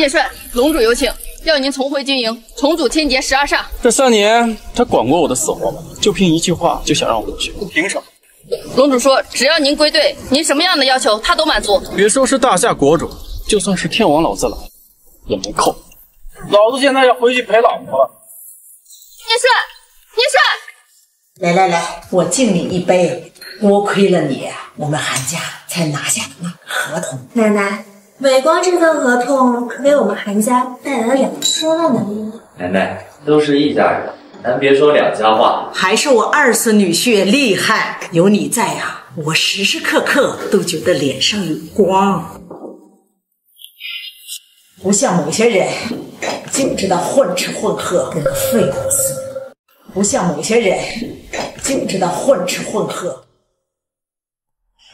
聂帅，龙主有请，要您重回军营，重组天劫十二煞。这三年他管过我的死活吗？就凭一句话就想让我回去，凭什么？龙主说，只要您归队，您什么样的要求他都满足。别说是大夏国主，就算是天王老子来也没空。老子现在要回去陪老婆了。聂帅，聂帅，来来来，我敬你一杯。多亏了你，我们韩家才拿下了那个合同。奶奶，伟光这份合同可给我们韩家带来了两千万的利益。奶奶，都是一家人，咱别说两家话。还是我二孙女婿厉害，有你在啊，我时时刻刻都觉得脸上有光。不像某些人，就知道混吃混喝，跟个废物似的。不像某些人，就知道混吃混喝。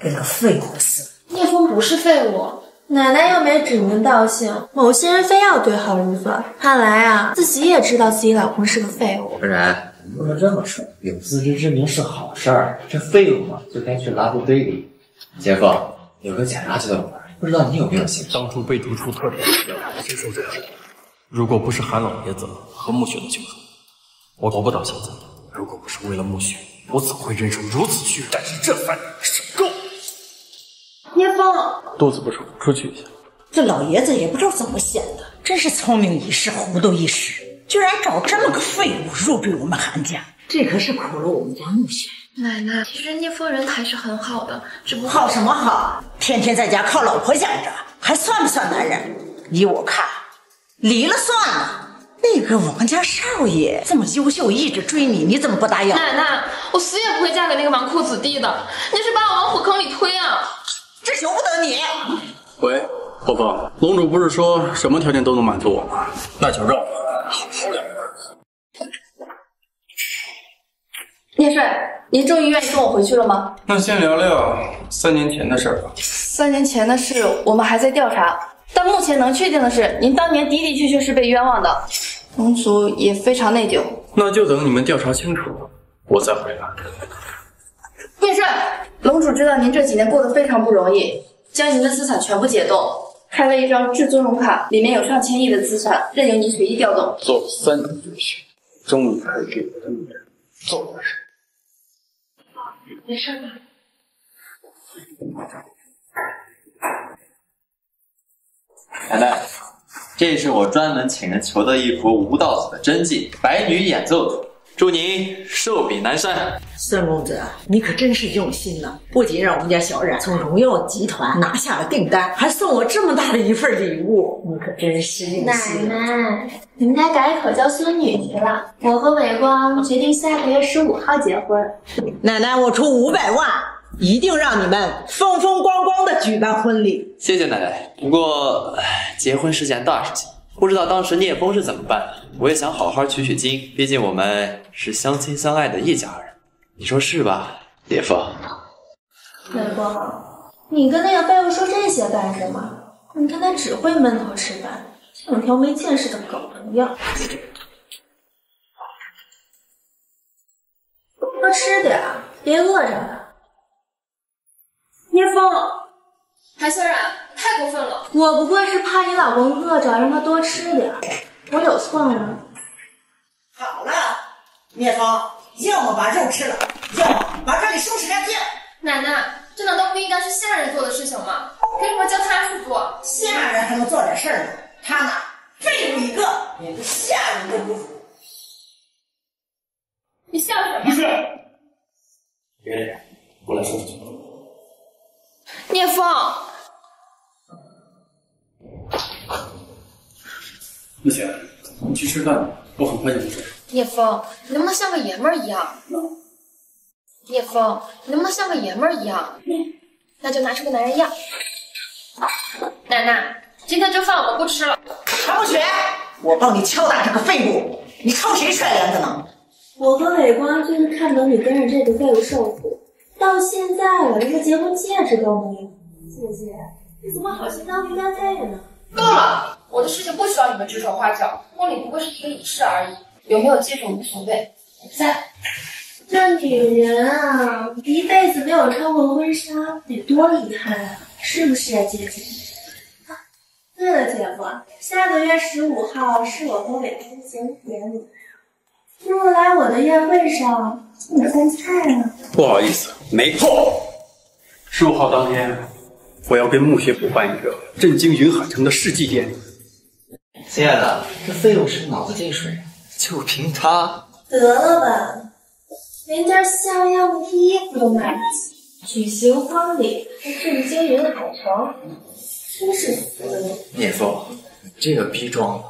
跟个废物似的。聂风不是废物，奶奶又没指名道姓，某些人非要对号入座。看来啊，自己也知道自己老公是个废物。不然，不能这么说，有自知之明是好事儿。这废物嘛，就该去垃圾堆里。姐夫，有个捡垃圾的活儿，不知道你有没有兴趣？当初被逐出特种部队，谁说这事？如果不是韩老爷子和暮雪的救助，我活不到现在。如果不是为了暮雪，我怎会忍受如此屈辱？但是这番是够。聂风，肚子不舒服，出去一下。这老爷子也不知道怎么想的，真是聪明一世，糊涂一时，居然找这么个废物入赘我们韩家，这可是苦了我们家木雪。奶奶，其实聂风人还是很好的，只不过好什么好？天天在家靠老婆养着，还算不算男人？依我看，离了算了。那个王家少爷这么优秀，一直追你，你怎么不答应？奶奶，我死也不会嫁给那个纨绔子弟的，你是把我往火坑里推啊！这由不得你。喂，霍峰，龙主不是说什么条件都能满足我吗？那就让我们好好聊聊。聂帅，您终于愿意跟我回去了吗？那先聊聊三年前的事儿吧。三年前的事，我们还在调查，但目前能确定的是，您当年的的确确是被冤枉的，龙族也非常内疚。那就等你们调查清楚，我再回来。聂帅，龙主知道您这几年过得非常不容易，将您的资产全部解冻，开了一张至尊荣卡，里面有上千亿的资产，任由您随意调动。做了三年这些，终于可以给我的女人做点事。没事吧？奶奶，这是我专门请人求的一幅吴道子的真迹《白女演奏图》，祝您寿比南山。孙公子，你可真是用心了，不仅让我们家小冉从荣耀集团拿下了订单，还送我这么大的一份礼物，你可真是用奶心。奶，你们家改口叫孙女婿了。我和伟光决定下个月十五号结婚。奶奶，我出五百万，一定让你们风风光光的举办婚礼。谢谢奶奶。不过，唉结婚是件大事情，不知道当时聂风是怎么办的。我也想好好取取经，毕竟我们是相亲相爱的一家人。你说是吧，聂风？伟光，你跟那个废物说这些干什么？你看他只会闷头吃饭，像条没见识的狗一样。多吃点，别饿着了。聂风，韩小冉，太过分了！我不过是怕你老公饿着，让他多吃点儿，我有错吗？好了，聂风，要么把肉吃了，要么把这里收拾干净。奶奶，这难道不应该是下人做的事情吗？为什么叫他去做？下人还能做点事儿呢？他呢，废物一个，连个下人都不如。你笑什么？不是，别脸，我来说说去。聂风，暮雪，你去吃饭吧，我很快就回来。聂风，你能不能像个爷们儿一样？聂风，你能不能像个爷们儿一样？那就拿出个男人样。奶奶，今天这饭我不吃了。韩慕雪，我帮你敲打这个废物，你冲谁甩帘子呢？我和伟光就是看等你跟着这个废物受苦，到现在了，连个结婚戒指都没有。姐姐，你怎么好心当驴肝肺呢？够了，我的事情不需要你们指手画脚，婚礼不过是一个仪式而已，有没有戒指无所谓。我在。这女人啊，一辈子没有穿过婚纱，得多遗憾啊！是不是啊，姐姐？啊对了，姐夫，下个月十五号是我和伟峰结婚典礼，如果来我的宴会上，请你三菜啊。不好意思，没空。十五号当天，我要跟暮雪补办一个震惊云海城的世纪典礼。亲爱的，这费用是脑子进水？就凭他，得了吧，连件像样的衣服都买不起，举行婚礼还震惊云海城，真是服了。聂风，你这个逼装，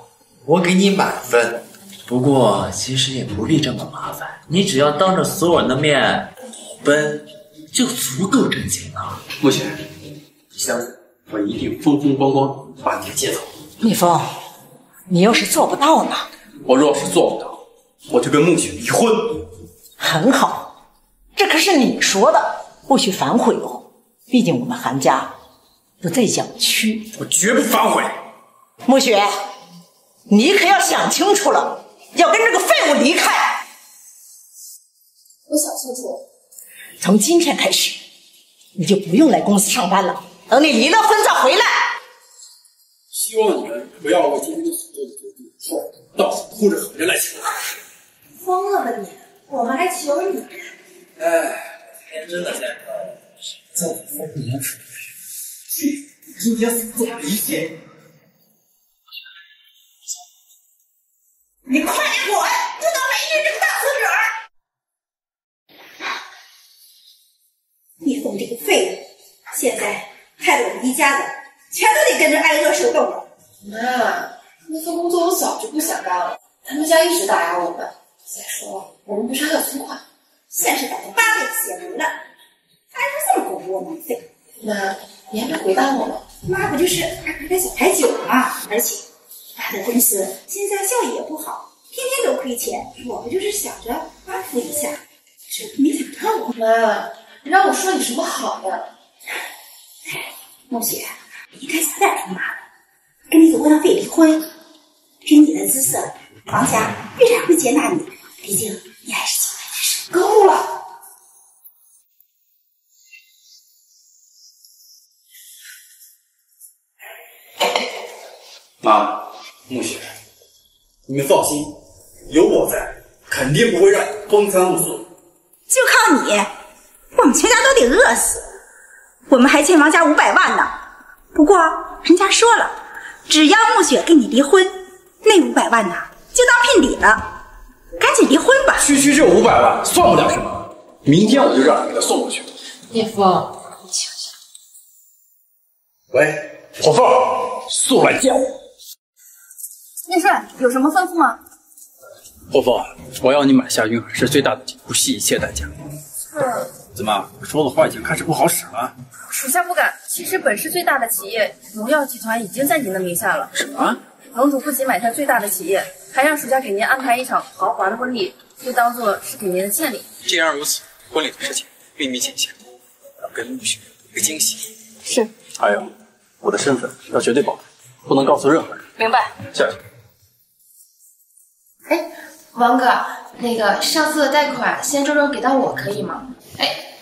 我给你满分。不过其实也不必这么麻烦，你只要当着所有人的面裸奔，就足够震惊了。暮雪，你相信我一定风风光光把你接走。蜜蜂，你要是做不到呢？我若是做不到，我就跟暮雪离婚。很好，这可是你说的，不许反悔哦。毕竟我们韩家不在养区。我绝不反悔。暮雪，你可要想清楚了，要跟这个废物离开。我想清楚，从今天开始，你就不用来公司上班了。等你离了婚再回来。希望你们不要为今天的所作所为后到处哭着喊着来求。疯了吧你？我们还求你？哎，天真的现在在风年处今天所做的一切，你快点滚，不能没你这个大死女儿！聂风这个废物，现在害得我们一家子全都得跟着挨饿受冻了。妈，那份工作我早就不想干了，他们家一直打压我们。再说我们不是还有存款？现实打的八辈子血霉了，还是这么狗窝囊废。妈，你还没回答我呢。妈不就是二哥的小牌九吗？而且妈的公司现在效益也不好，天天都亏钱。我不就是想着安抚一下，这没想到我妈，你让我说你什么好呀？梦雪，你该早点听妈的，跟你个窝囊废离婚。凭你的姿色，王家必然会接纳你，毕竟你还是清白之身。够了。妈，暮雪，你们放心，有我在，肯定不会让你风餐露宿。就靠你，我们全家都得饿死。我们还欠王家五百万呢。不过人家说了，只要暮雪跟你离婚，那五百万呢就当聘礼了。赶紧离婚吧！区区这五百万算不了什么，明天我就让人给他送过去。叶枫，你醒醒，喂，火凤，速来见我。叶顺有什么吩咐吗？火凤，我要你买下云海市最大的地，不惜一切代价。是，怎么说的话已经开始不好使了？属下不敢。其实本市最大的企业荣耀集团已经在您的名下了。什么？盟主不仅买下最大的企业，还让属下给您安排一场豪华的婚礼，就当做是给您的献礼。既然如此，婚礼的事情秘密进行，要给暮雪一个惊喜。是，还有，我的身份要绝对保密，不能告诉任何人。明白。下去。哎，王哥，那个上次的贷款先周周给到我可以吗？哎，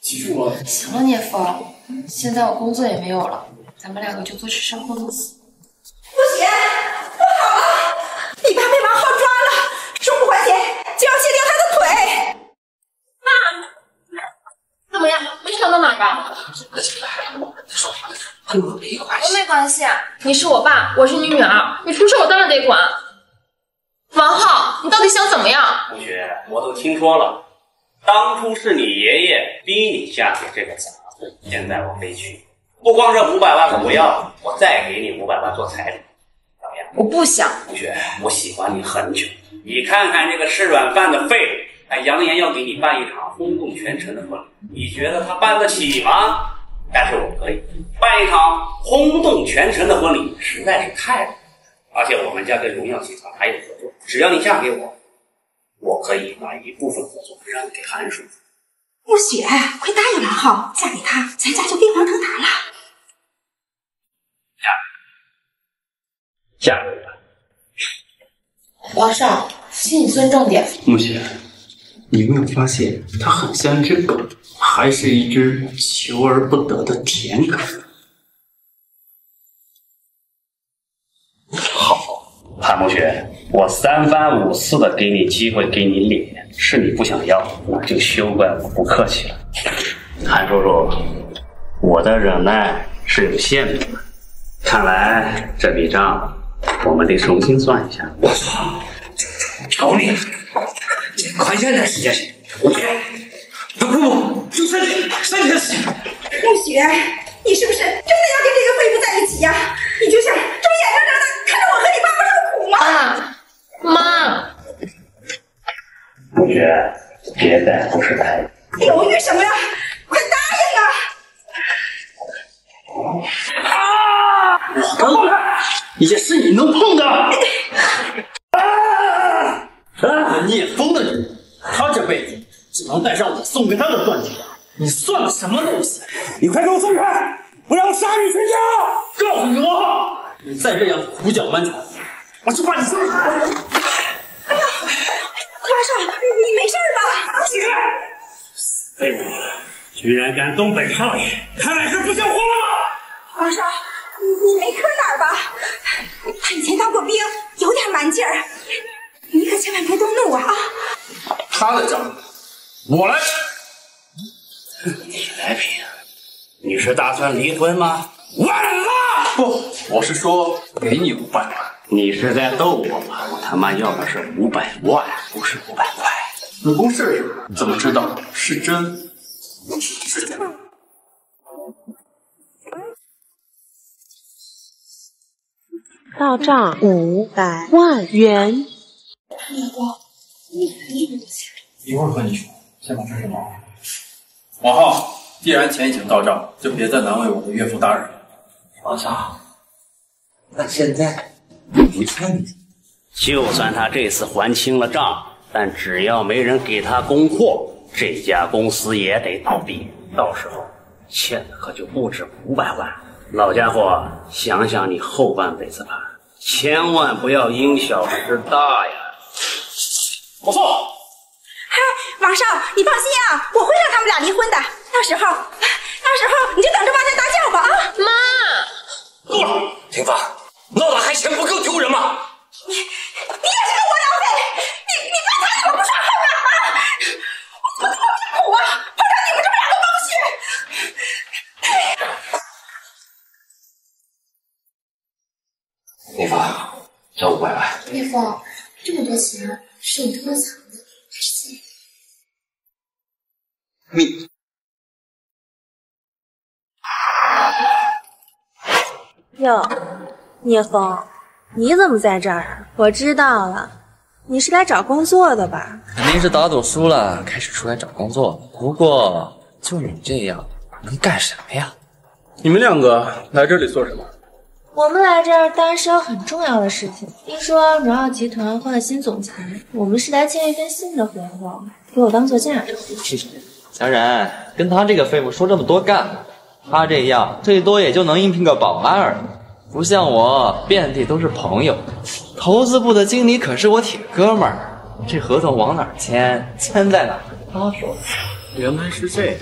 记住我。行了，聂风，现在我工作也没有了，咱们两个就做吃生活如此。不行，不好了！你爸被王浩抓了，说不还钱就要卸掉他的腿。怎么样？没伤到哪儿吧？跟我没关系。没关系，你是我爸，我是你女儿，你出事我当然得管。王浩，你到底想怎么样？同学，我都听说了，当初是你爷爷逼你嫁给这个杂子，现在我非娶，不光这五百万我不要，我再给你五百万做彩礼，怎么样？我不想。同学，我喜欢你很久，你看看这个吃软饭的废物，还扬言要给你办一场轰动全城的婚礼，你觉得他办得起吗？但是我可以办一场轰动全城的婚礼，实在是太难了。而且我们家跟荣耀集团还有合作，只要你嫁给我，我可以把一部分合作让给韩叔。暮雪，快答应王浩，嫁给他，咱家就飞黄腾达了。嫁给他。皇上，请你尊重点。暮雪，你没有发现他很像一只狗？还是一只求而不得的舔狗。好，韩同学，我三番五次的给你机会，给你脸，是你不想要，那就休怪我不客气了。韩叔叔，我的忍耐是有限度的，看来这笔账我们得重新算一下。我操！求你，宽限点时间是？暮雪，你是不是真的要跟这个废物在一起呀？你就想这么眼睁睁的看着我和你爸爸受苦吗？妈，慕雪，别再不识抬举。犹豫什么呀？快答应啊！啊！我刚才也是你能碰的。啊！啊！聂风的女人，她这辈子只能带上我送给她的钻戒。你算个什么东西？你快给我松开，不然我杀你全家！告诉你我，你再这样胡搅蛮缠，我就把你杀了。哎呀，华少，你没事吧？起来！废物，居然敢动本少爷，看来是不想活了。皇上，你没磕哪儿吧？他以前当过兵，有点蛮劲儿，你可千万别动怒啊！他的账我来。你来评，你是打算离婚吗？完了！不，我是说给你五百万。你是在逗我吗？我他妈要的是五百万，不是五百块。你不试试怎么知道是真？到账五百万元。一会儿和你说，先把这事忙了。王浩，既然钱已经到账，就别再难为我的岳父大人了。王少，那现在你看你，就算他这次还清了账，但只要没人给他供货，这家公司也得倒闭。到时候欠的可就不止五百万。老家伙，想想你后半辈子吧，千万不要因小失大呀！我错。嗨，王少，你放心啊，我会让他们俩离婚的。到时候，到时候你就等着挖家大叫吧啊！妈，够了，婷芳，闹得还嫌不够丢人吗？你你也是个窝囊废，你你爸他怎么不耍横啊？啊！我多命苦啊，碰上你们这么两个东 西。婷芳，这五百万，聂风，这么多钱是你偷偷藏的，还是借的？你哟，聂风，你怎么在这儿？我知道了，你是来找工作的吧？肯定是打赌输了，开始出来找工作。不过就你这样，能干什么呀？你们两个来这里做什么？我们来这儿当然是有很重要的事情。听说荣耀集团换了新总裁，我们是来签一份新的合同，给我当做嫁妆。小冉，跟他这个废物说这么多干嘛？他这样最多也就能应聘个保安而已，不像我遍地都是朋友。投资部的经理可是我铁哥们儿，这合同往哪儿签，签在哪儿，他说了算。原来是这样。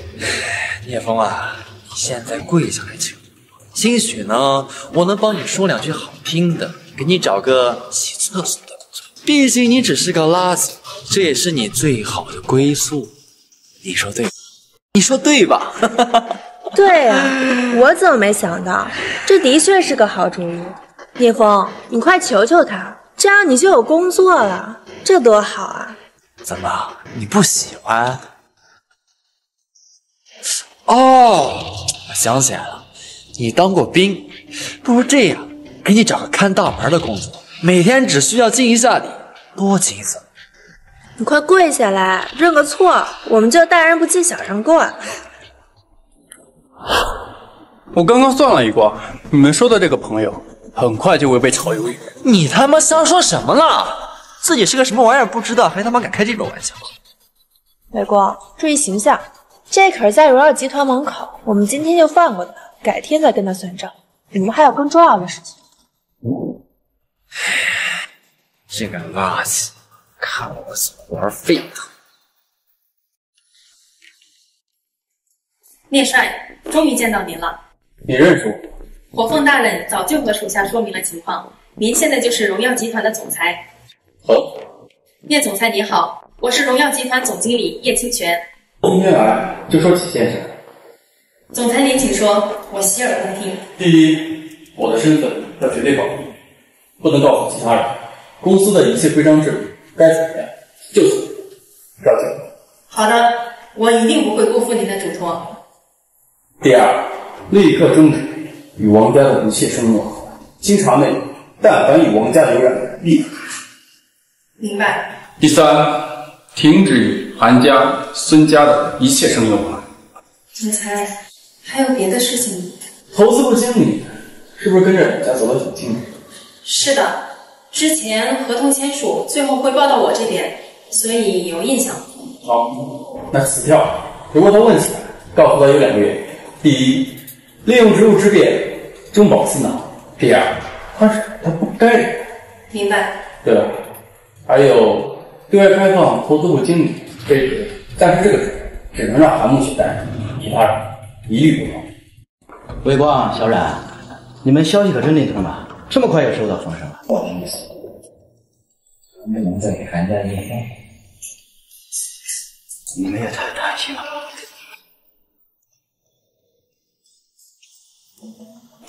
聂风啊，你现在跪下来请我，兴许呢，我能帮你说两句好听的，给你找个洗厕所的工作。毕竟你只是个垃圾，这也是你最好的归宿。你说对？你说对吧？对啊，我怎么没想到？这的确是个好主意。聂风，你快求求他，这样你就有工作了，这多好啊！怎么，你不喜欢？哦，我想起来了，你当过兵，不如这样，给你找个看大门的工作，每天只需要敬一下礼，多轻松。你快跪下来认个错，我们就大人不计小人过。我刚刚算了一卦，你们说的这个朋友，很快就会被炒鱿鱼。你他妈瞎说什么呢？自己是个什么玩意儿不知道，还他妈敢开这种玩笑？伟光，注意形象，这可是在荣耀集团门口，我们今天就放过他，改天再跟他算账。你们还有更重要的事情。这个垃圾，看我怎么玩废他！聂帅，终于见到您了。你认识我？火凤大人早就和属下说明了情况，您现在就是荣耀集团的总裁。好。聂总裁你好，我是荣耀集团总经理叶清泉。今天来就说齐先生。总裁您请说，我洗耳恭听。第一，我的身份要绝对保密，不能告诉其他人。公司的一切规章制度该怎么样就怎么样，了解好的，我一定不会辜负您的嘱托。第二，立刻终止与王家的一切生意往来。经查内，但凡与王家有染，立刻明白。第三，停止与韩家、孙家的一切生意往来。总裁，还有别的事情吗？投资部经理是不是跟着人家走得挺近？是的，之前合同签署，最后汇报到我这边，所以有印象。好，那此条如果他问起来，告诉他有两个原因：第一，利用职务之便中饱私囊；第二，他是他不该人。明白。对了，还有对外开放投资部经理这但是这个职只能让韩慕雪担任，其他人一律不能。微光、小冉，你们消息可真灵通啊！这么快就收到风声了？我的意思，不能再给韩家一封。你们也太贪心了。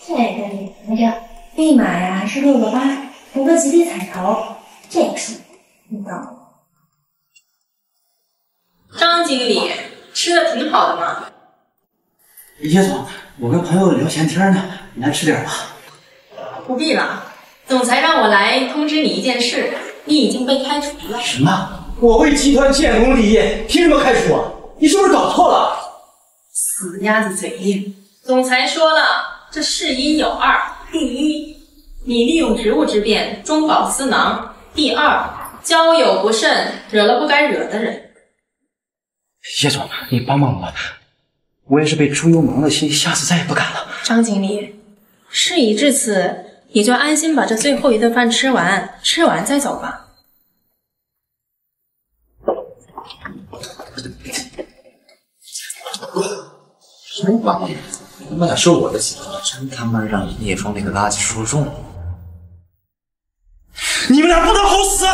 这个女的，立马呀是六个八，五个吉利彩头，这个数你到了。张经理吃的挺好的嘛。叶总，我跟朋友聊闲天呢，你来吃点吧。不必了，总裁让我来通知你一件事，你已经被开除了。什么？我为集团建功立业，凭什么开除我？你是不是搞错了？死鸭子嘴硬！总裁说了，这事因有二：第一，你利用职务之便中饱私囊；第二，交友不慎，惹了不该惹的人。叶总，你帮帮我，我也是被猪油蒙了心，下次再也不敢了。张经理，事已至此，你就安心把这最后一顿饭吃完，吃完再走吧。什么帮你？他妈的收我的钱，真他妈让叶枫那个垃圾说中了。你们俩不得好死！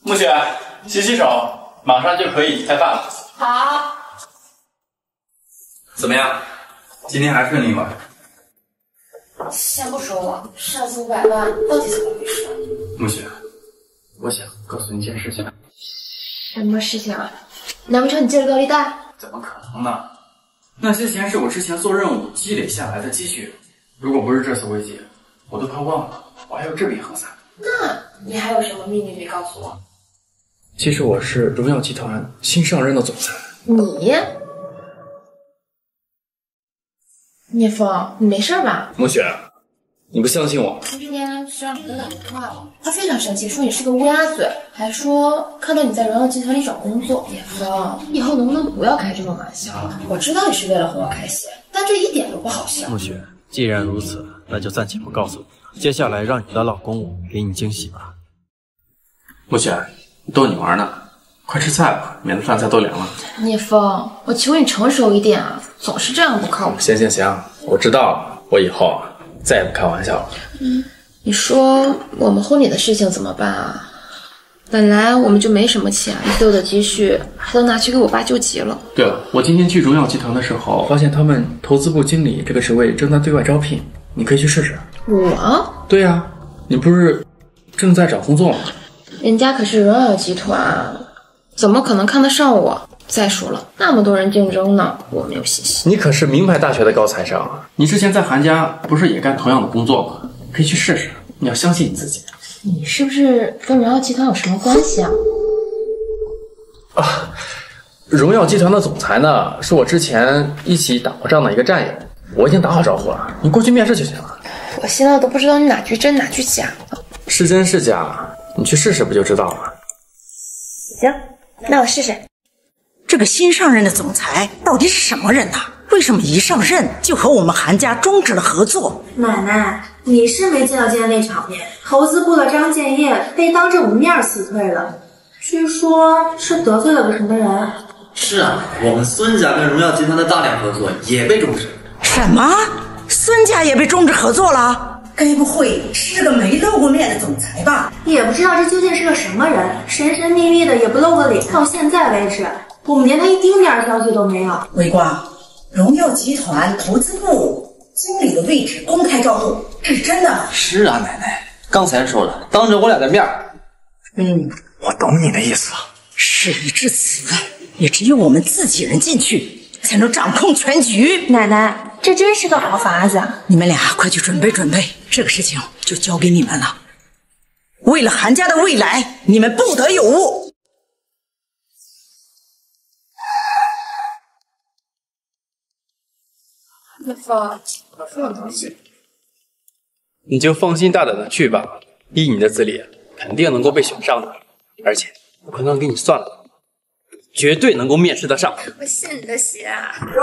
暮雪，洗洗手，马上就可以开饭了。好。怎么样？今天还顺利吗？先不说我，上次五百万到底怎么回事？暮雪，我想告诉你一件事情。什么事情啊？难不成你借了高利贷？怎么可能呢？那些钱是我之前做任务积累下来的积蓄，如果不是这次危机，我都快忘了我还有这笔横财。那你还有什么秘密没告诉我？其实我是荣耀集团新上任的总裁。你？聂风，你没事吧？莫雪，你不相信我？前几天徐让给我打电话了，他非常生气，说你是个乌鸦嘴，还说看到你在荣耀集团里找工作。聂风，以后能不能不要开这种玩笑了？我知道你是为了哄我开心，但这一点都不好笑。莫雪，既然如此，那就暂且不告诉你，接下来让你的老公给你惊喜吧。莫雪，逗你玩呢，快吃菜吧，免得饭菜都凉了。聂风，我求你成熟一点啊，总是这样不靠谱。行行行，我知道了，我以后啊再也不开玩笑了。嗯，你说我们婚礼的事情怎么办啊？本来我们就没什么钱，所有的积蓄还都拿去给我爸救急了。对了，我今天去荣耀集团的时候，发现他们投资部经理这个职位正在对外招聘，你可以去试试。我？对呀、你不是正在找工作吗？人家可是荣耀集团，怎么可能看得上我？再说了，那么多人竞争呢，我没有信心。你可是名牌大学的高材生啊！你之前在韩家不是也干同样的工作吗？可以去试试。你要相信你自己。你是不是跟荣耀集团有什么关系啊？啊，荣耀集团的总裁呢，是我之前一起打过仗的一个战友，我已经打好招呼了，你过去面试就行了。我现在都不知道你哪句真哪句假了。是真是假，你去试试不就知道了？行，那我试试。这个新上任的总裁到底是什么人呢？为什么一上任就和我们韩家终止了合作？奶奶，你是没见到今天那场面，投资部的张建业被当着我们面辞退了，据说是得罪了个什么人。是啊，我们孙家跟荣耀集团的大量合作也被终止。什么？孙家也被终止合作了？该不会是个没露过面的总裁吧？也不知道这究竟是个什么人，神神秘秘的也不露个脸。到现在为止，我们连他一丁点儿消息都没有。微光，荣耀集团投资部经理的位置公开招募，这是真的吗？是啊，奶奶，刚才说了，当着我俩的面儿。嗯，我懂你的意思了。事已至此，也只有我们自己人进去，才能掌控全局。奶奶，这真是个好法子。你们俩快去准备准备，这个事情就交给你们了。为了韩家的未来，你们不得有误。叶枫，这种东西，你就放心大胆的去吧，依你的资历，肯定能够被选上的。而且我刚刚给你算了，绝对能够面试得上。我信你的邪啊！哟，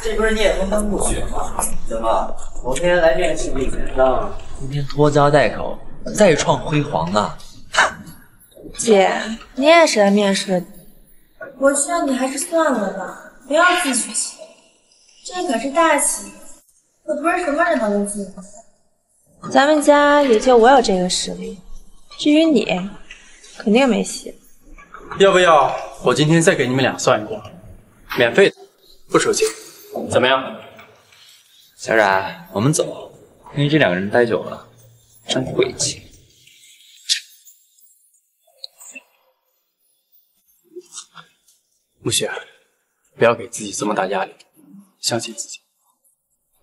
这不是聂风跟暮雪吗？怎么，昨天来面试没选上，今天拖家带口，再创辉煌啊？姐，你也是来面试的？我劝你还是算了吧，不要自取其辱。这可是大企业，可不是什么人都能进的。咱们家也就我有这个实力，至于你，肯定没戏。要不要我今天再给你们俩算一卦，免费的，不收钱，怎么样？小冉，我们走，因为这两个人待久了，真晦气。暮雪，不要给自己这么大压力，相信自己。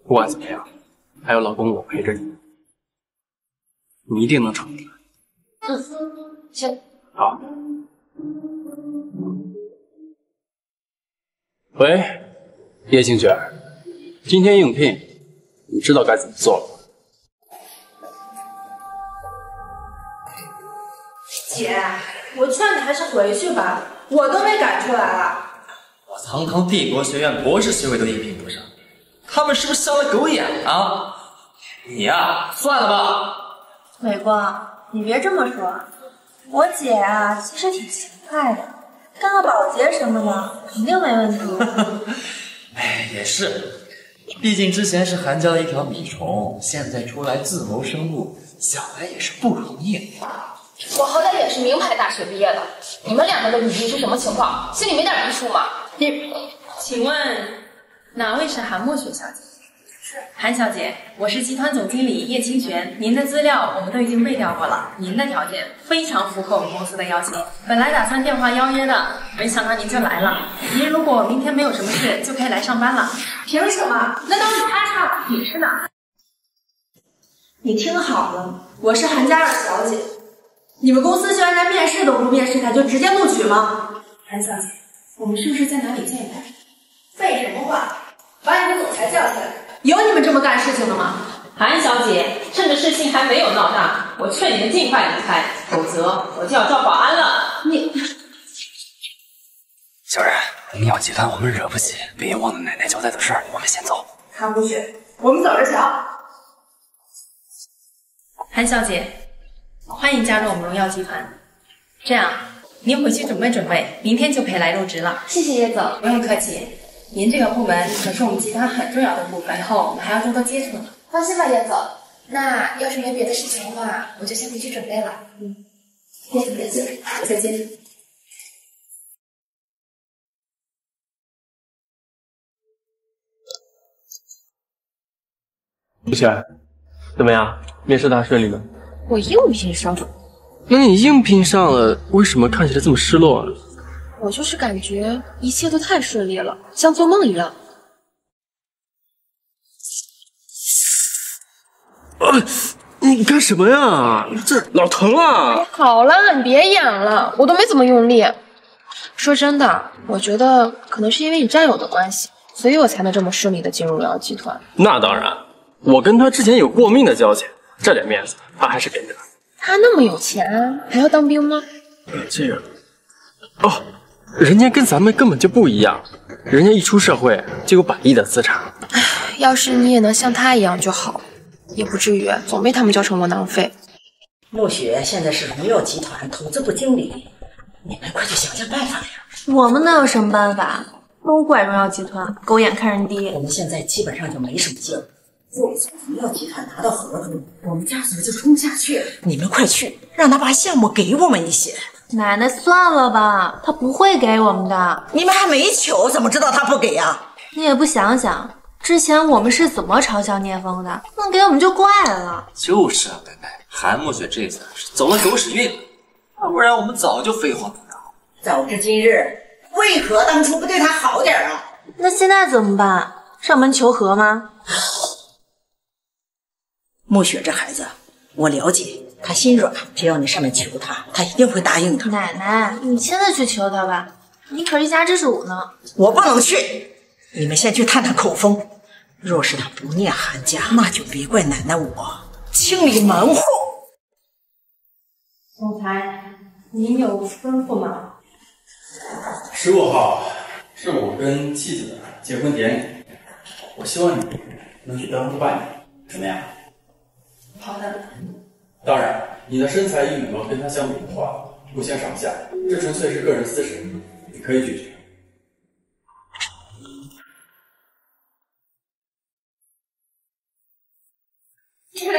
不管怎么样，还有老公我陪着你，你一定能闯出来。嗯，行。好。喂，叶清雪，今天应聘，你知道该怎么做了吗？姐，我劝你还是回去吧，我都被赶出来了。我堂堂帝国学院博士学位都应聘不上，他们是不是瞎了狗眼啊？你呀、算了吧。伟光，你别这么说，我姐啊，其实挺勤快的，干个保洁什么的，肯定没问题。哎，也是，毕竟之前是韩家的一条米虫，现在出来自谋生路，想来也是不容易。我好歹也是名牌大学毕业的，你们两个的履历是什么情况？心里没点逼数吗？你，请问哪位是韩墨雪小姐？是韩小姐，我是集团总经理叶清玄，您的资料我们都已经背调过了，您的条件非常符合我们公司的要求。本来打算电话邀约的，没想到您就来了。您如果明天没有什么事，就可以来上班了。凭什么？那都是他差，你是哪？你听好了，我是韩家二小姐。你们公司居然连面试都不面试他，就直接录取吗？韩小姐，我们是不是在哪里见过？废什么话！把你们总裁叫起来，有你们这么干事情的吗？韩小姐，趁着事情还没有闹大，我劝你们尽快离开，否则我就要叫保安了。你，小冉，荣耀集团我们惹不起，别忘了奶奶交代的事儿，我们先走。韩无雪，我们走着瞧。韩小姐，欢迎加入我们荣耀集团。这样，您回去准备准备，明天就可以来入职了。谢谢叶总，不用客气。您这个部门可是我们集团很重要的部分，以后我们还要多多接触呢。放心吧，叶总。那要是没别的事情的话，我就先回去准备了。嗯，叶总再见，再见。吴雪，怎么样？面试的还顺利吗？我应聘上了，那你应聘上了，为什么看起来这么失落啊？我就是感觉一切都太顺利了，像做梦一样。啊！你干什么呀？这老疼啊！好了，你别演了，我都没怎么用力。说真的，我觉得可能是因为你战友的关系，所以我才能这么顺利的进入荣耀集团。那当然，我跟他之前有过命的交情，这点面子他还是给的。他那么有钱，还要当兵吗？这个，哦，人家跟咱们根本就不一样，人家一出社会就有百亿的资产。要是你也能像他一样就好，也不至于总被他们叫成窝囊废。暮雪现在是荣耀集团投资部经理，你们快去想想办法呀！我们能有什么办法？都怪荣耀集团狗眼看人低。我们现在基本上就没什么劲儿。若从荣耀集团拿到合同，我们家族就冲不下去了。你们快去，让他把项目给我们一些。奶奶，算了吧，他不会给我们的。你们还没求，怎么知道他不给呀？你也不想想，之前我们是怎么嘲笑聂风的，能给我们就怪了。就是啊，奶奶，韩暮雪这次是走了狗屎运，要不然我们早就飞黄腾达。早知今日，为何当初不对他好点啊？那现在怎么办？上门求和吗？暮雪这孩子，我了解，他心软，只要你上面求他，他一定会答应的。奶奶，你现在去求他吧，你可是一家之主呢。我不能去，你们先去探探口风。若是他不念韩家，那就别怪奶奶我清理门户。总裁，您有吩咐吗？十五号是我跟妻子的结婚典礼，我希望你能去当伴娘，怎么样？好的。当然，你的身材与羽毛跟他相比的话，不相上下，这纯粹是个人私事，你可以拒绝。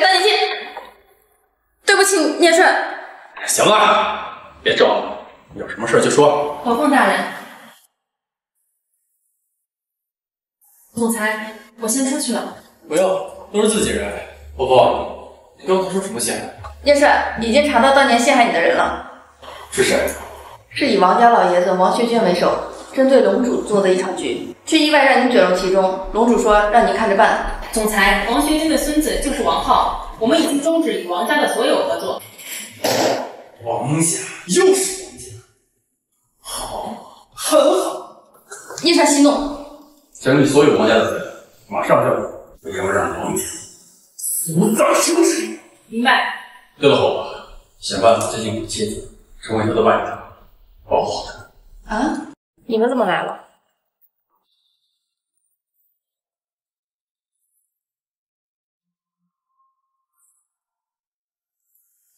单宁进，对不起，聂顺。行了，别装了，有什么事就说。火凤大人，总裁，我先出去了。不用，都是自己人。婆婆，你刚才说什么陷害？叶帅，已经查到当年陷害你的人了，是谁？是以王家老爷子王学军为首，针对龙主做的一场局，却意外让你卷入其中。龙主说让你看着办。总裁，王学军的孙子就是王浩，我们已经终止与王家的所有合作。王家又是王家，好，很好。叶帅息怒，整理所有王家的资料，马上调走，不要让王家无葬生水。明白。对了，后爸，想办法接近我的妻子，成为她的伴娘，保护好她。啊，你们怎么来了？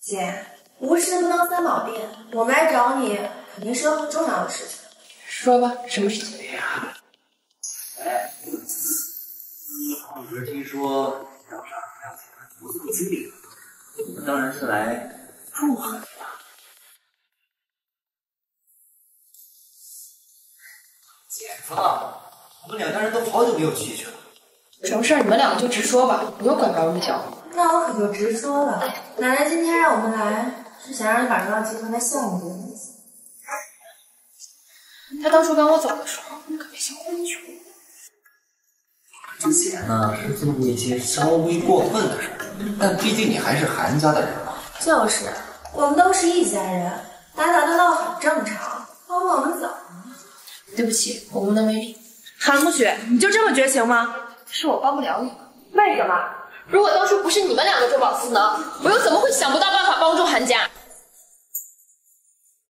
姐，无事不当三宝殿，我们来找你，肯定是有很重要的事情。说吧，什么事情？哎，浩哥听说要上让其他族做经理了，我们当然是来祝贺你的。姐夫，我们两家人都好久没有聚聚了。什么事儿你们两个就直说吧，不用拐弯抹角。那我可就直说了，奶奶今天让我们来，是想让你把荣耀集团的项目给我们一下。他当初赶我走的时候，可别想过那么穷。之前呢是做过一些稍微过分的事儿，但毕竟你还是韩家的人嘛。就是，我们都是一家人，打打闹闹很正常，帮帮我们走。对不起，我无能为力。韩暮雪，你就这么绝情吗？是我帮不了你。为什么？如果当初不是你们两个中饱私囊，我又怎么会想不到办法帮助韩家？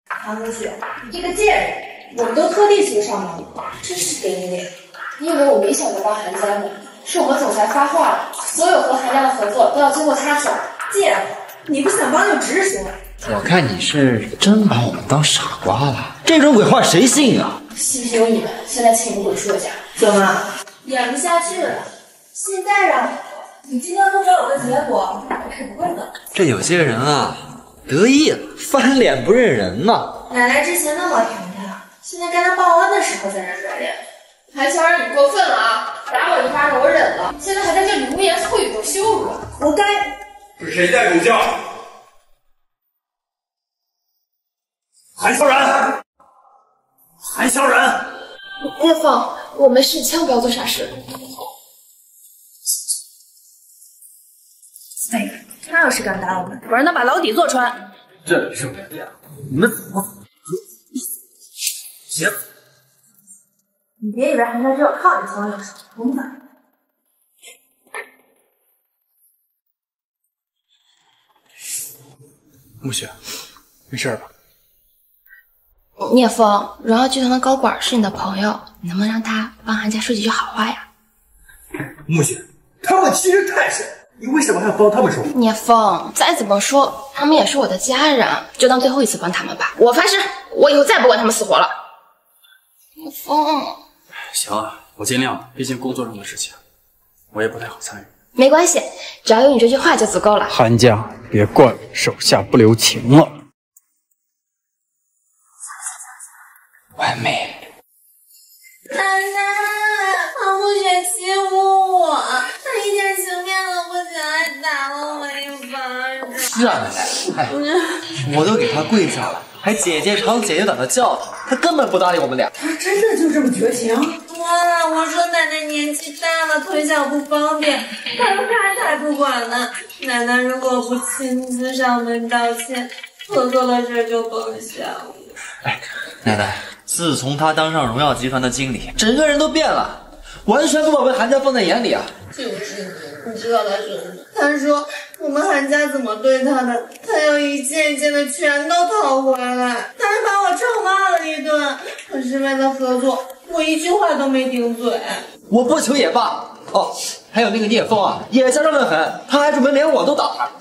韩暮雪，你这个贱人，我们都特地去上门了，真是给你脸！你以为我没想过帮韩家吗？是我们总裁发话了，所有和韩家的合作都要经过他手。贱人，你不想帮就直说。我看你是真把我们当傻瓜了，这种鬼话谁信啊？信不信由你们，现在请你滚出我家。怎么演不下去了？现在让你今天不给我个结果，我是不会的。这有些人啊，得意了，翻脸不认人呐。奶奶之前那么疼他，现在该他报恩的时候在这甩脸。韩小冉，你过分了啊！打我一巴掌我忍了，现在还在这里污言秽语，羞辱我，活该！是谁在狗叫？韩小冉，韩小冉，聂风，我没事，千万不要做傻事。哎，他要是敢打我们，我让他把牢底坐穿。这里是我家，你们怎么行？你别以为韩家只有靠着枪有手，懂吧？暮雪，没事吧？聂风，荣耀集团的高管是你的朋友，你能不能让他帮韩家说几句好话呀？暮雪，他们欺人太甚，你为什么还要帮他们说？聂风，再怎么说，他们也是我的家人，就当最后一次帮他们吧。我发誓，我以后再不管他们死活了。聂风，行啊，我尽量，毕竟工作上的事情，我也不太好参与。没关系，只要有你这句话就足够了。韩家，别怪我手下不留情了。完美。奶奶，唐不许欺负我，他一点情面都不行，还打了我一巴掌。是啊，奶奶，哎，我都给他跪下了，还姐姐长姐姐短的叫他，他根本不搭理我们俩。他真的就这么绝情？哇，我说奶奶年纪大了，腿脚不方便，他太太不管了。奶奶如果不亲自上门道歉，我做的事就甭想了。哎，奶奶，自从他当上荣耀集团的经理，整个人都变了，完全不把我们韩家放在眼里啊。就是你，你知道他说什么？他说我们韩家怎么对他的，他要一件一件的全都讨回来。他还把我臭骂了一顿，可是为了合作，我一句话都没顶嘴。我不求也罢。哦，还有那个聂风啊，也嚣张的很，他还准备连我都打。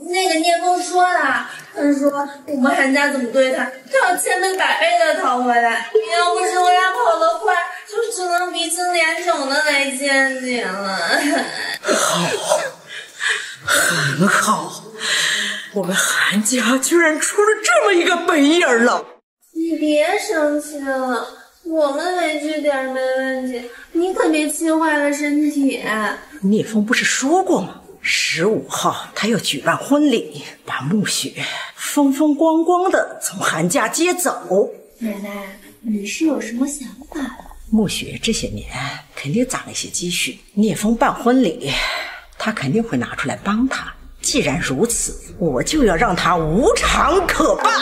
那个聂风说了，他说我们韩家怎么对他，他要千倍百倍的讨回来。要不是我俩跑得快，就只能鼻青脸肿的来见你了。好，很好，我们韩家居然出了这么一个本影儿了。你别生气了，我们委屈点没问题，你可别气坏了身体。聂风不是说过吗？十五号他要举办婚礼，把暮雪风风光光的从韩家接走。奶奶，你是有什么想法？暮雪这些年肯定攒了一些积蓄，聂风办婚礼，他肯定会拿出来帮他。既然如此，我就要让他无常可办。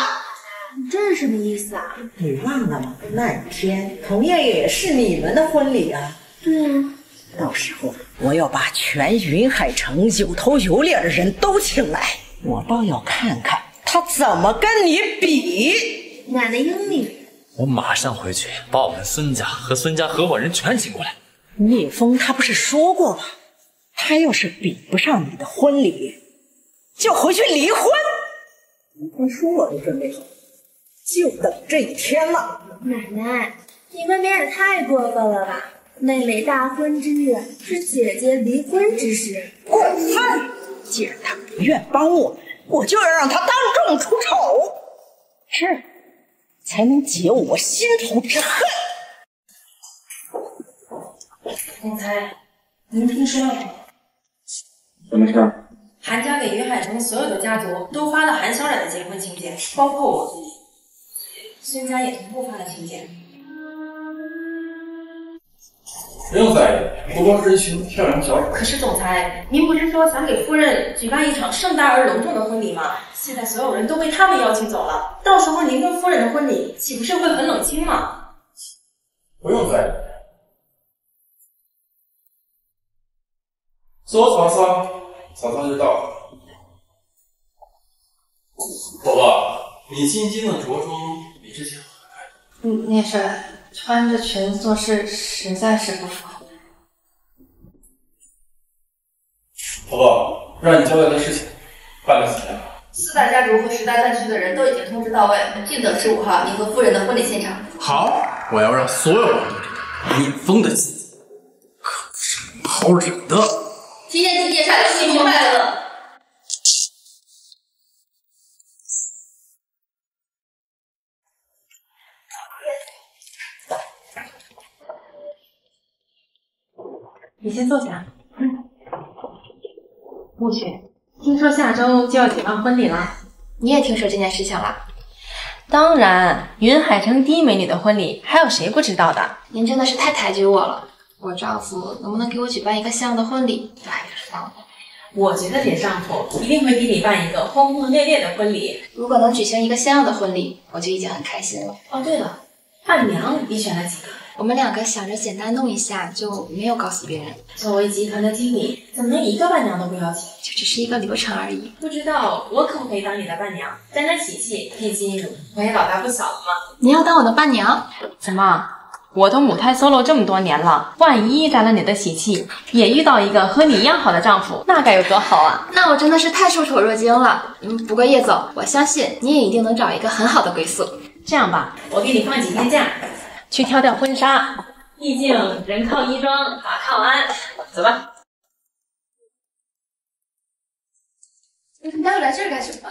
这是什么意思啊？你忘了吗？那天同样也是你们的婚礼啊。对啊。到时候我要把全云海城有头有脸的人都请来，我倒要看看他怎么跟你比。奶奶英明。我马上回去把我们孙家和孙家合伙人全请过来。聂风他不是说过吗？他要是比不上你的婚礼，就回去离婚。离婚书我都准备好了，就等这一天了。奶奶，你未免也太过分了吧！妹妹大婚之日是姐姐离婚之时，过分！既然她不愿帮我，我就要让她当众出丑，这才能解我心头之恨。总裁，您听说了吗？什么事儿？韩家给云海城所有的家族都发了韩小冉的结婚请柬，包括我自己。孙家也同步发了请柬。不用在意，不过是一群漂亮小可是总裁，您不是说想给夫人举办一场盛大而隆重的婚礼吗？现在所有人都被他们邀请走了，到时候您跟夫人的婚礼岂不是会很冷清吗？不用在意。说曹操，曹操就到了。宝宝，你今天的着装比之前好看。嗯，聂帅，穿着裙子做事实在是不符合。宝宝，让你交代的事情办得怎么样？四大家族和十大战区的人都已经通知到位，静等十五号你和夫人的婚礼现场。好，我要让所有人都知道，聂风的妻子可不是好惹的。提前去介绍，你明白了。你先坐下。嗯。暮雪，听说下周就要举办婚礼了，你也听说这件事情了？当然，云海城第一美女的婚礼，还有谁不知道的？您真的是太抬举我了。我丈夫能不能给我举办一个像样的婚礼，我还不知道呢。我觉得你丈夫一定会给你办一个轰轰烈烈的婚礼。如果能举行一个像样的婚礼，我就已经很开心了。哦，对了，伴娘你选了几个？我们两个想着简单弄一下，就没有告诉别人。作为集团的经理，怎么能一个伴娘都不邀请？就只是一个流程而已。不知道我可不可以当你的伴娘，沾沾喜气？毕竟我也老大不小了嘛。你要当我的伴娘？怎么？我都母胎 solo 这么多年了，万一沾了你的喜气，也遇到一个和你一样好的丈夫，那该有多好啊！那我真的是太受宠若惊了。嗯，不过叶总，我相信你也一定能找一个很好的归宿。这样吧，我给你放几天假，去挑挑婚纱。毕竟人靠衣装，马靠鞍。走吧。你带我来这儿干什么？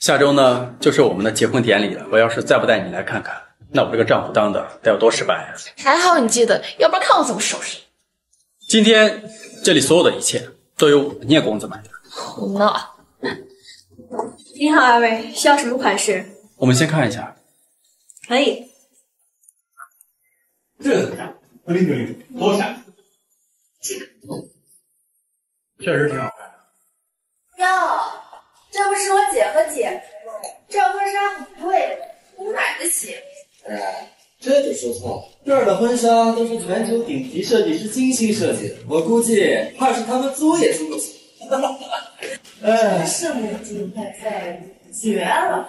下周呢，就是我们的结婚典礼了。我要是再不带你来看看，那我这个丈夫当的得有多失败啊！还好你记得，要不然看我怎么收拾。今天这里所有的一切都由我聂公子买的。胡闹！你好，二位，需要什么款式？我们先看一下，可以。这个怎么样？不灵不灵，多闪！确实挺好看的。哟，这不是我姐和姐夫吗？这婚纱很贵，我买得起。哎，这就说错了。这儿的婚纱都是全球顶级设计师精心设计的，我估计怕是他们租也租不起。哎，圣母猪快赛绝了！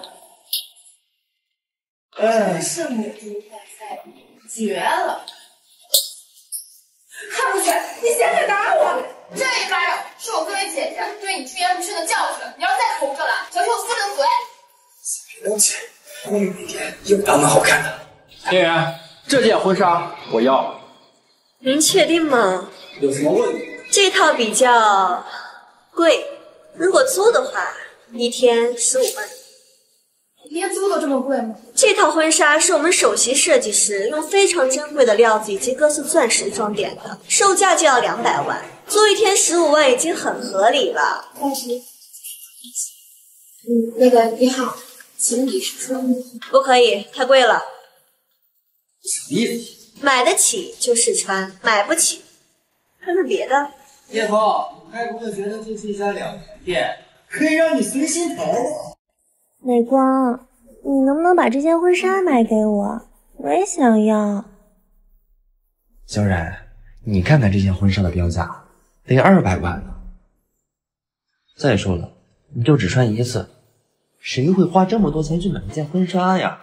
哎，圣母猪快赛绝了！看不起，你现在打我！这一巴掌是我作为姐姐对你出言不逊的教训，你要再口这了，求求夫人嘴！别东西，光明一天有他们好看的。店员，这件婚纱我要。您确定吗？有什么问题？这套比较贵，如果租的话，一天十五万。连租都这么贵吗？这套婚纱是我们首席设计师用非常珍贵的料子以及各色钻石装点的，售价就要两百万，租一天十五万已经很合理了。但是，嗯，那个你好，请你穿不可以，太贵了。什么意思？买得起就试穿，买不起看看别的。叶枫，该不会觉得这是一家两元店，可以让你随心淘吧？美光，你能不能把这件婚纱买给我？我也想要。小冉，你看看这件婚纱的标价，得二百万呢。再说了，你就只穿一次，谁会花这么多钱去买一件婚纱呀？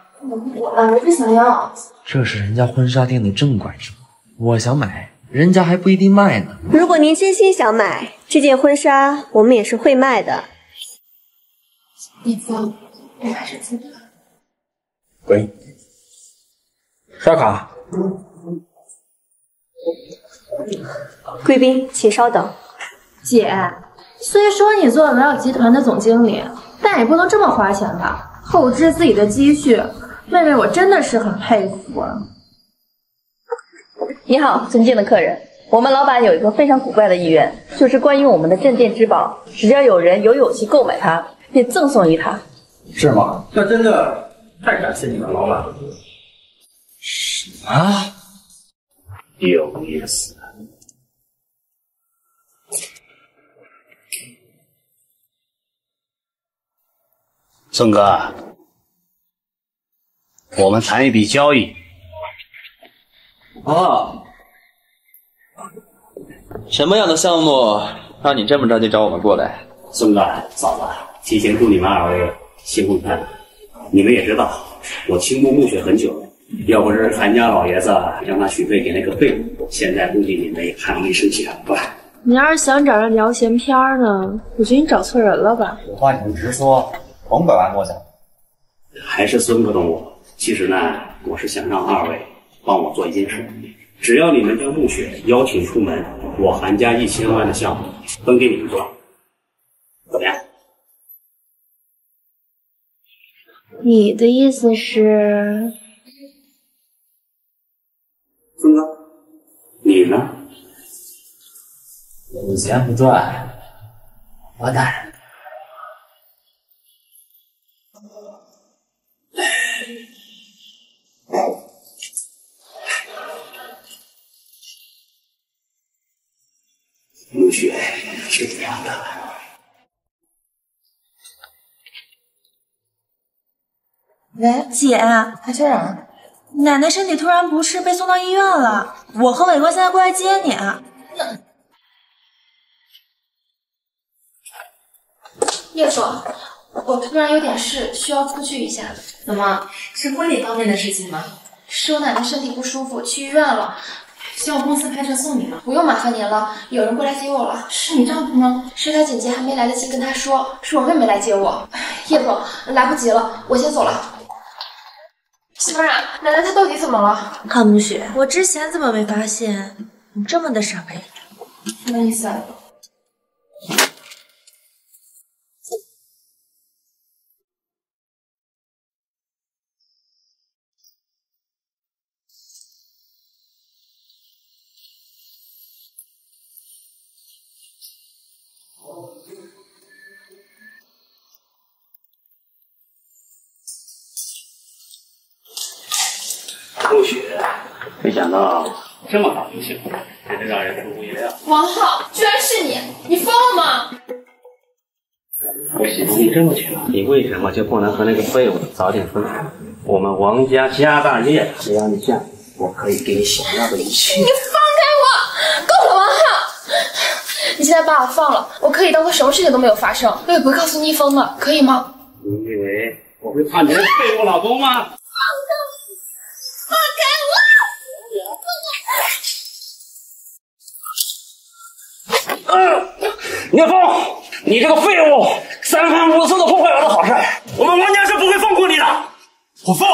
我儿子想要。这是人家婚纱店的正款式，我想买，人家还不一定卖呢。如果您真心想买这件婚纱，我们也是会卖的。叶枫，我还是租了。滚！刷卡。贵宾，请稍等。姐，虽说你做了荣耀集团的总经理，但也不能这么花钱吧？透支自己的积蓄，妹妹我真的是很佩服啊。你好，尊敬的客人，我们老板有一个非常古怪的意愿，就是关于我们的镇店之宝，只要有人有勇气购买它，便赠送于他。是吗？那真的太感谢你了，老板。啊，有意思。宋哥，我们谈一笔交易。哦，什么样的项目让你这么着急找我们过来？宋哥、嫂子，提前祝你们二位新婚快乐。你们也知道，我倾慕暮雪很久了，要不是韩家老爷子让他许配给那个废物，现在估计你们也还没生气了吧？你要是想找人聊闲篇呢，我觉得你找错人了吧？有话你就直说，甭拐弯抹角。还是孙不懂我。其实呢，我是想让二位帮我做一件事，只要你们将暮雪邀请出门，我韩家一千万的项目分给你们做，怎么样？你的意思是？孙哥，你呢？有钱不赚，完蛋！是这样的。喂，姐，还这样？奶奶身体突然不适，被送到医院了。我和伟哥现在过来接你。叶总，我突然有点事，需要出去一下。怎么是婚礼方面的事情吗？是我奶奶身体不舒服，去医院了。需要公司派车送你吗？不用麻烦您了，有人过来接我了。是你丈夫吗？是他姐姐还没来得及跟他说，是我妹妹来接我。叶总，来不及了，我先走了。媳妇儿啊，奶奶她到底怎么了？韩暮雪，我之前怎么没发现你这么的傻白甜？什么意思啊？没想到这么好就行，真是让人出乎意料。王浩，居然是你！你疯了吗？我喜欢你这么久，你为什么就不能和那个废物早点分开？我们王家家大业大，只要你嫁，我可以给你想要的一切。你放开我！够了，王浩！你现在把我放了，我可以当做什么事情都没有发生，我也不会告诉逆风的，可以吗？你以为我会怕你这个废物老公吗？聂风，你这个废物，三番五次的破坏我的好事，我们王家是不会放过你的。我放，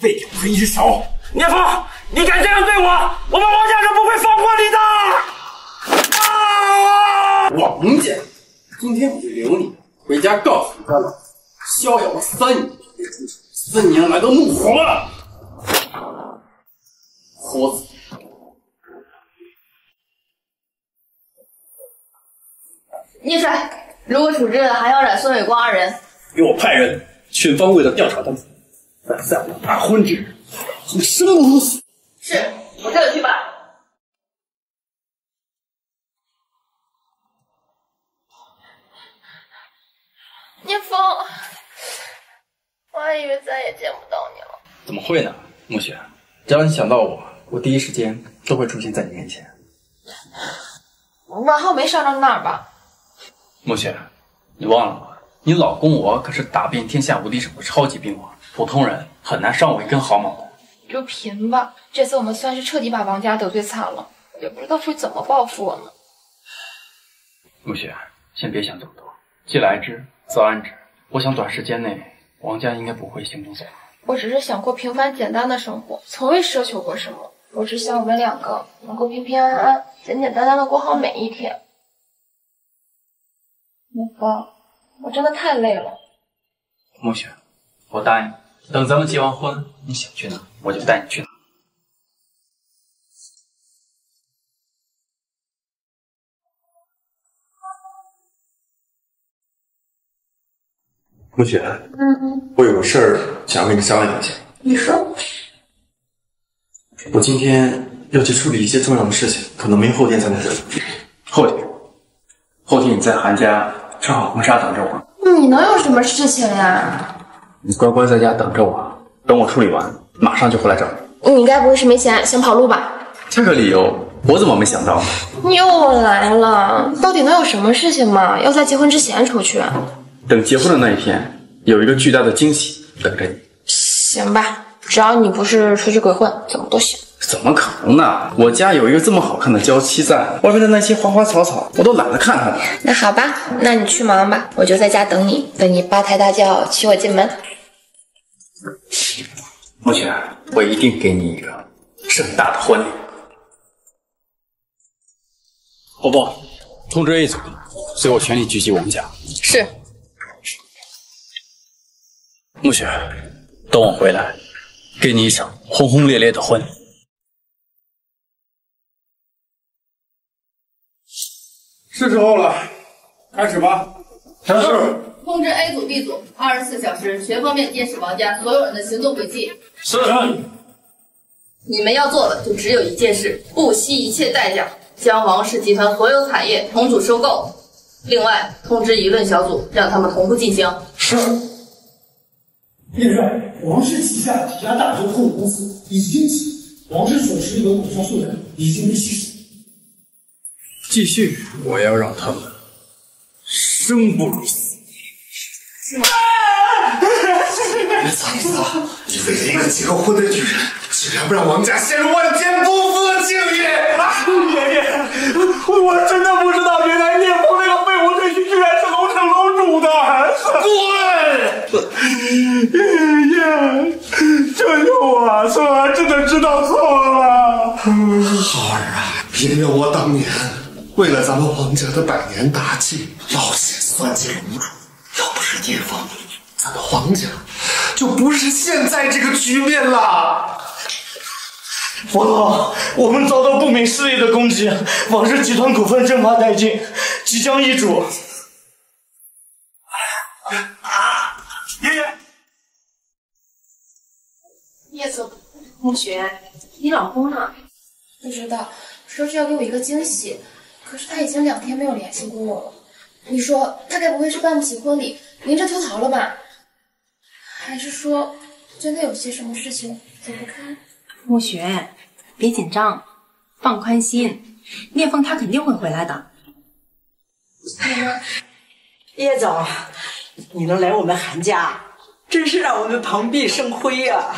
废掉黑一手。聂风，你敢这样对我，我们王家是不会放过你的。啊！王家，今天我就留你回家告诉你爸妈，逍遥了三年，四年来都怒火了。活子，聂帅，如果处置韩小冉、孙伟光二人，给我派人全方位的调查他们，反散我大婚之，你生不死。是，我这就去办。聂风，我还以为再也见不到你了。怎么会呢，暮雪？只要你想到我，我第一时间都会出现在你面前。王浩没伤到哪儿吧？暮雪，你忘了吗？你老公我可是打遍天下无敌手的超级兵王，普通人很难伤我一根毫毛的。就贫吧，这次我们算是彻底把王家得罪惨了，也不知道会怎么报复我们。暮雪，先别想这么多，既来之则安之。我想短时间内王家应该不会心中走。我只是想过平凡简单的生活，从未奢求过什么。我只想我们两个能够平平安安、简简单单的过好每一天。聂风，我真的太累了。暮雪，我答应你，等咱们结完婚，你想去哪，我就带你去哪。暮雪，嗯，我有个事儿想要跟你商量一下。你说。我今天要去处理一些重要的事情，可能明后天才能回来。后天，后天你在韩家穿好婚纱等着我。你能有什么事情呀？你乖乖在家等着我，等我处理完，马上就回来找你。你该不会是没钱想跑路吧？这个理由我怎么没想到？你又来了，到底能有什么事情嘛？要在结婚之前出去？等结婚的那一天，有一个巨大的惊喜等着你。行吧，只要你不是出去鬼混，怎么都行。怎么可能呢？我家有一个这么好看的娇妻在，外面的那些花花草草我都懒得看它了。那好吧，那你去忙吧，我就在家等你，等你八抬大轿娶我进门。暮雪，我一定给你一个盛大的婚礼。伯伯，通知 A 组，随我全力狙击王家。是。暮雪，等我回来，给你一场轰轰烈烈的婚礼。是时候了，开始吧。是。通知 A 组、B 组，二十四小时全方面监视王家所有人的行动轨迹。是。你们要做的就只有一件事，不惜一切代价将王氏集团所有产业重组收购。另外，通知舆论小组，让他们同步进行。是。现在，王氏旗下几家大型控股公司已经起，王氏所持有的股票数量已经被稀释。继续，我要让他们生不如死。别藏一藏，你为了？一个结过婚的女人，竟然不让王家陷入万劫不复的境地！爷爷，我真的不知道，原来聂风那个废物赘婿居然是龙城楼主的儿子。滚！爷爷，这是我错，真的知道错了。浩儿啊，因为我当年为了咱们王家的百年大计，冒险算计了无主，要不是聂风，咱们王家就不是现在这个局面了。王总，我们遭到不明势力的攻击，王氏集团股份蒸发殆尽，即将易主。啊爷爷，叶总，暮雪，你老公呢？不知道，说是要给我一个惊喜，可是他已经两天没有联系过我了。你说他该不会是办不起婚礼，临阵脱逃了吧？还是说真的有些什么事情走不开？暮雪，别紧张，放宽心，聂风他肯定会回来的。哎 呀叶总，你能来我们韩家，真是让我们蓬荜生辉呀、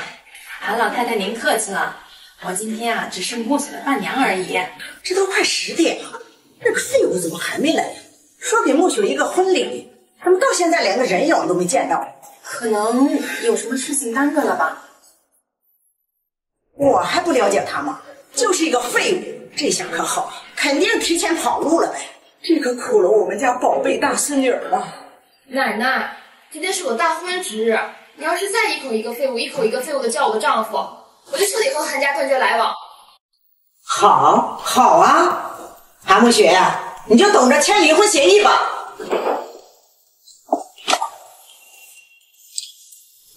韩老太太您客气了，我今天啊只是暮雪的伴娘而已。这都快十点了，那个废物怎么还没来呀？说给穆雪一个婚礼，怎么到现在连个人影都没见到。可能有什么事情耽搁了吧？我还不了解他吗？就是一个废物，这下可好，肯定提前跑路了呗。这可苦了我们家宝贝大孙女了。奶奶，今天是我大婚之日，你要是再一口一个废物，一口一个废物的叫我的丈夫，我就彻底和韩家断绝来往。好，好啊，韩慕雪，你就等着签离婚协议吧。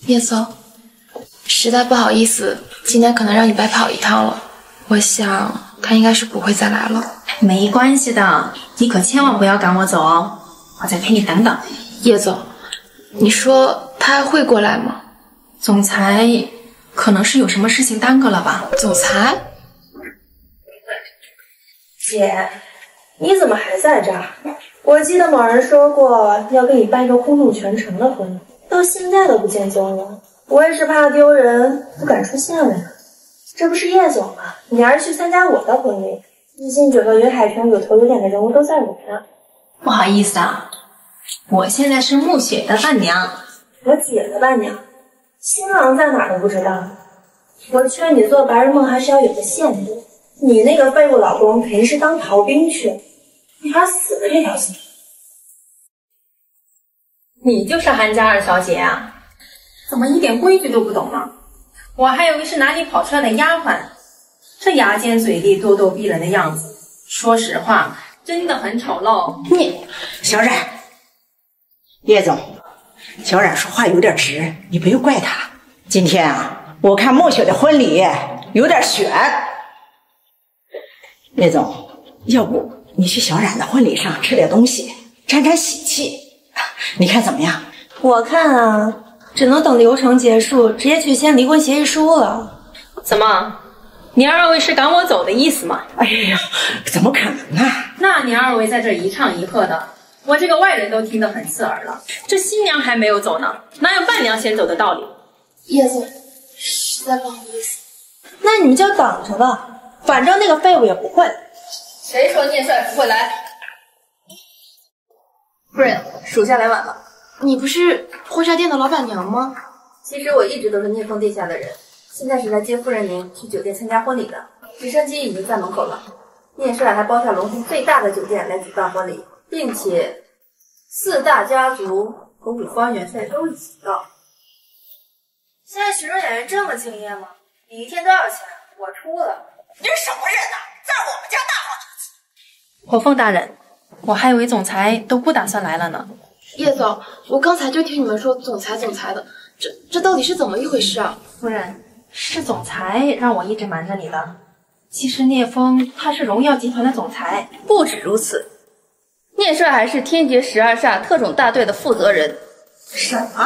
叶总，实在不好意思，今天可能让你白跑一趟了。我想他应该是不会再来了。没关系的，你可千万不要赶我走哦，我再陪你等等。叶总，你说他还会过来吗？总裁可能是有什么事情耽搁了吧？总裁，姐，你怎么还在这儿？我记得某人说过要给你办一个轰动全城的婚礼，到现在都不见踪影。我也是怕丢人，不敢出现了呀。这不是叶总吗？你还是去参加我的婚礼。毕竟整个云海城有头有脸的人物都在我这儿。不好意思啊，我现在是暮雪的伴娘。我姐的伴娘，新郎在哪儿都不知道。我劝你做白日梦还是要有个限度。你那个废物老公肯定是当逃兵去了，你还死了这条心。你就是韩家二小姐啊？怎么一点规矩都不懂呢？我还以为是哪里跑出来的丫鬟，这牙尖嘴利、咄咄逼人的样子，说实话，真的很丑陋。你小冉，叶总，小冉说话有点直，你不用怪他。今天啊，我看莫雪的婚礼有点悬。叶总，要不你去小冉的婚礼上吃点东西，沾沾喜气，你看怎么样？我看啊，只能等流程结束，直接去签离婚协议书了。怎么，你二位是赶我走的意思吗？哎呀，怎么可能呢？那你二位在这一唱一和的，我这个外人都听得很刺耳了。这新娘还没有走呢，哪有伴娘先走的道理？叶总，实在不好意思。那你们就等着吧，反正那个废物也不会。谁说聂帅不会来？夫人，属下来晚了。你不是婚纱店的老板娘吗？其实我一直都是聂风殿下的人，现在是来接夫人您去酒店参加婚礼的。直升机已经在门口了，聂帅还包下龙城最大的酒店来举办婚礼，并且四大家族和五方元帅都一起到。现在群众演员这么敬业吗？你一天多少钱？我出了。你是什么人呐、在我们家大放厥词！火凤大人，我还以为总裁都不打算来了呢。叶总，我刚才就听你们说总裁总裁的，这这到底是怎么一回事啊？夫人，是总裁让我一直瞒着你的。其实聂风他是荣耀集团的总裁，不止如此，聂帅还是天劫十二煞特种大队的负责人。什么？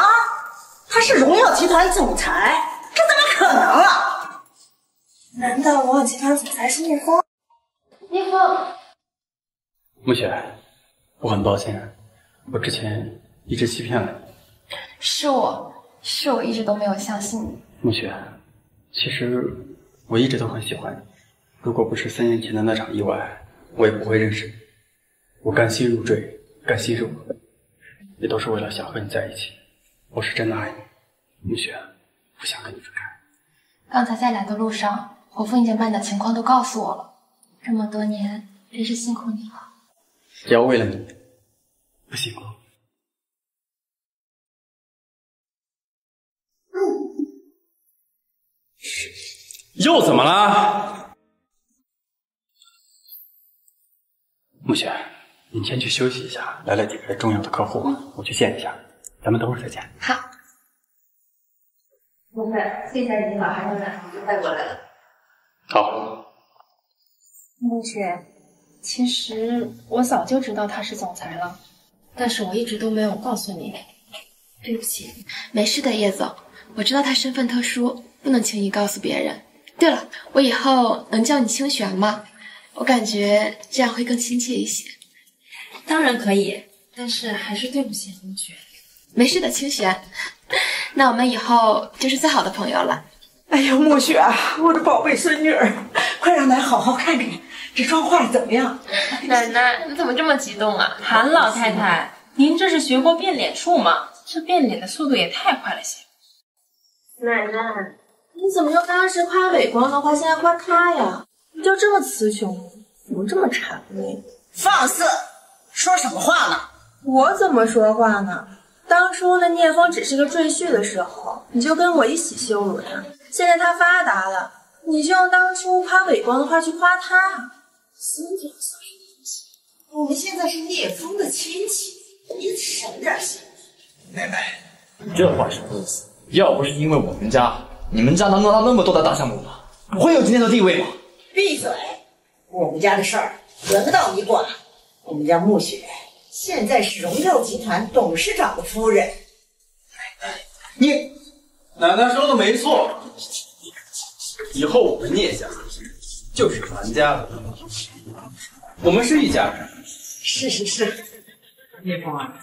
他是荣耀集团总裁？这怎么可能啊？难道荣耀集团总裁是聂风？聂风，暮雪，我很抱歉，我之前一直欺骗了你。是我，是我一直都没有相信你。暮雪，其实我一直都很喜欢你，如果不是三年前的那场意外，我也不会认识你。我甘心入赘，甘心入门，也都是为了想和你在一起。我是真的爱你，暮雪，不想跟你分开。刚才在来的路上，侯凤已经把你的情况都告诉我了。这么多年，真是辛苦你了。只要为了你，不辛苦。又怎么了？暮雪，你先去休息一下。来了几个重要的客户，我去见一下。咱们等会儿再见。好。总裁，这下已经把韩总长带过来了。好。暮雪，其实我早就知道他是总裁了，但是我一直都没有告诉你。对不起。没事的，叶总，我知道他身份特殊，不能轻易告诉别人。对了，我以后能叫你清玄吗？我感觉这样会更亲切一些。当然可以，但是还是对不起暮雪。没事的，清玄。那我们以后就是最好的朋友了。哎呀，暮雪，我的宝贝孙女儿，快让奶好好看看这妆化的怎么样？奶奶，你怎么这么激动啊？韩老太太，您这是学过变脸术吗？这变脸的速度也太快了些。奶奶，你怎么又当时夸伟光的话，现在夸他呀？你就这么词穷，怎么这么谄媚？放肆！说什么话呢？我怎么说话呢？当初那聂风只是个赘婿的时候，你就跟我一起羞辱他。现在他发达了，你就用当初夸伟光的话去夸他。孙屌丝东西！我们现在是聂风的亲戚，你省点心。奶奶，你这话什么意思？要不是因为我们家，你们家能拿到那么多的大项目吗？不会有今天的地位吗？闭嘴！我们家的事儿轮不到你管？我们家暮雪现在是荣耀集团董事长的夫人。你奶奶说的没错，以后我们聂家就是韩家的，我们是一家人。是是是，聂风啊，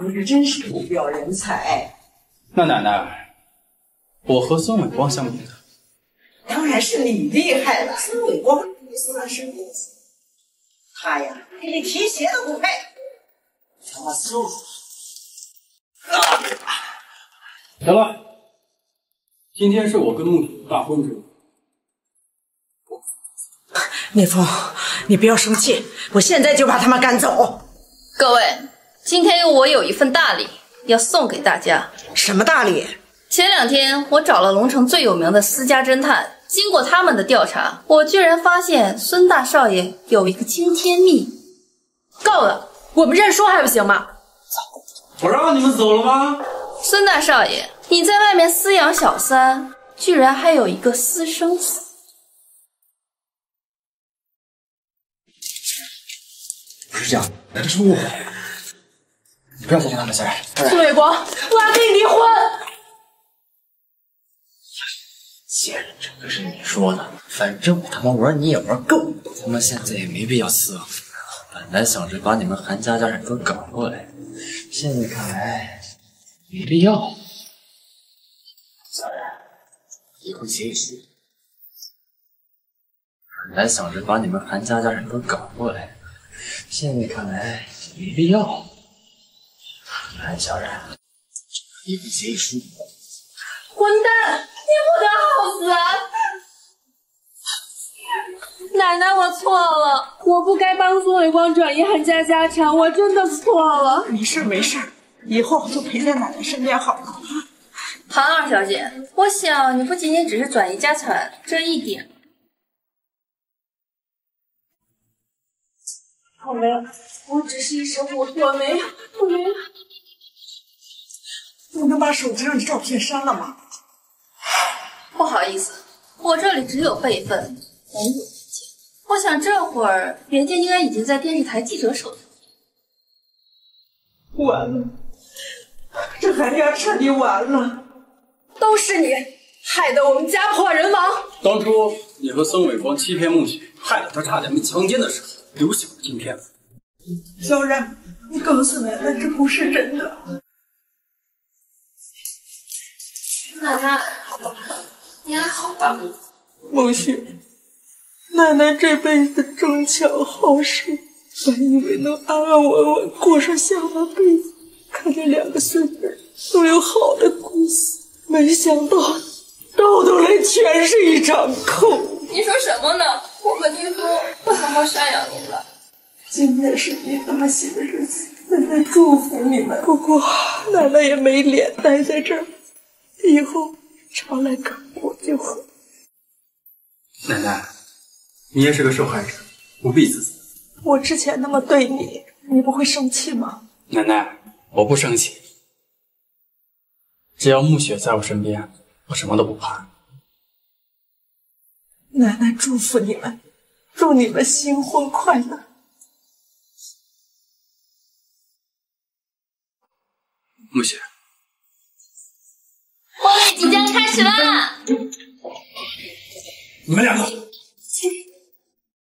你可真是不表人才。那奶奶，我和孙伟光相比呢？当然是你厉害了，孙伟光算什么？他呀，给你提鞋都不配。他妈羞辱！行了，今天是我跟穆雪的大婚之日。聂风，你不要生气，我现在就把他们赶走。各位，今天我有一份大礼要送给大家。什么大礼？前两天我找了龙城最有名的私家侦探，经过他们的调查，我居然发现孙大少爷有一个惊天秘。够了，我们认输还不行吗？走我让你们走了吗？孙大少爷，你在外面私养小三，居然还有一个私生子。不是这样，这是误会。你不要相信他们，小冉。孙伟光，我要跟你离婚。贱人，这可是你说的，反正我他妈玩你也玩够了，他妈现在也没必要伺候。本来想着把你们韩家家人都搞过来，现在看来没必要。小冉，离婚协议书。本来想着把你们韩家家人都搞过来，现在看来没必要。韩小冉，离婚协议书。混蛋！你不得好死！奶奶，我错了，我不该帮孙伟光转移韩家家产，我真的错了。没事没事，以后就陪在奶奶身边好了。韩二小姐，我想你不仅仅只是转移家产这一点。我没有，我只是一时糊涂，我没有，我没有。你能把手机上的照片删了吗？不好意思，我这里只有备份，没有文件。我想这会儿原件应该已经在电视台记者手里。完了，这韩家彻底完了，都是你害得我们家破人亡。当初你和孙伟光欺骗穆雪，害得他差点被强奸的时候，留下的今天。小冉，你告诉奶奶这不是真的。奶奶，你还好吧？孟雪，奶奶这辈子争强好胜，本以为能安安稳稳过上下半辈子，看见两个孙女都有好的归宿，没想到到头来全是一场空。你说什么呢？我和爹夫会好好赡养您的。今天是你大喜的日子，奶奶祝福你们。不过奶奶也没脸待在这儿，以后常来看我就好。奶奶，你也是个受害者，不必自责。我之前那么对你，你不会生气吗？奶奶，我不生气，只要暮雪在我身边，我什么都不怕。奶奶祝福你们，祝你们新婚快乐。木雪，婚礼即将开始啦！你们两个